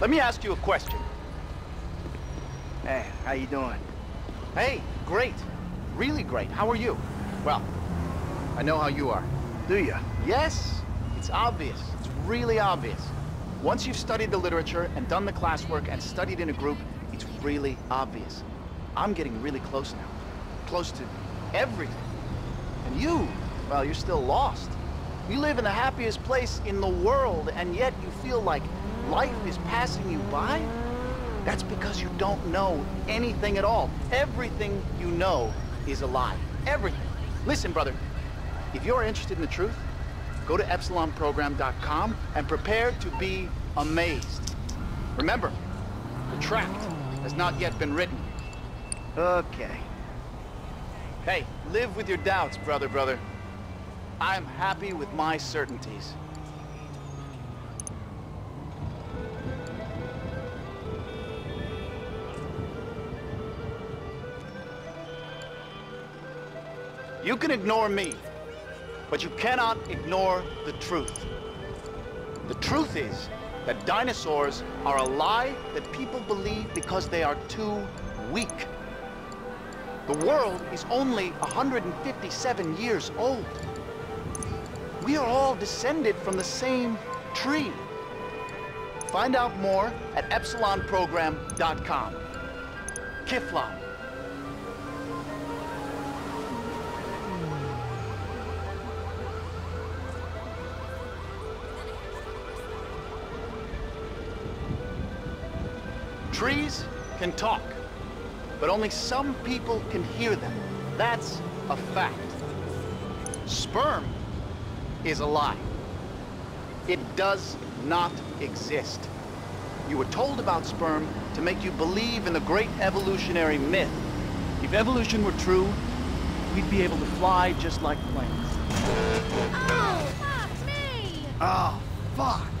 Let me ask you a question. Hey, how you doing? Hey, great. Really great. How are you? Well, I know how you are. Do ya? Yes, it's obvious. It's really obvious. Once you've studied the literature and done the classwork and studied in a group, it's really obvious. I'm getting really close now. Close to everything. And you, well, you're still lost. You live in the happiest place in the world, and yet you feel like life is passing you by? That's because you don't know anything at all. Everything you know is a lie. Everything. Listen, brother, if you're interested in the truth, go to EpsilonProgram.com and prepare to be amazed. Remember, the tract has not yet been written. Okay. Hey, live with your doubts, brother, brother. I'm happy with my certainties. You can ignore me, but you cannot ignore the truth. The truth is that dinosaurs are a lie that people believe because they are too weak. The world is only 157 years old. We are all descended from the same tree. Find out more at EpsilonProgram.com. Kifflom. Trees can talk, but only some people can hear them. That's a fact. Sperm is a lie. It does not exist. You were told about sperm to make you believe in the great evolutionary myth. If evolution were true, we'd be able to fly just like planes. Oh, fuck me! Oh, fuck!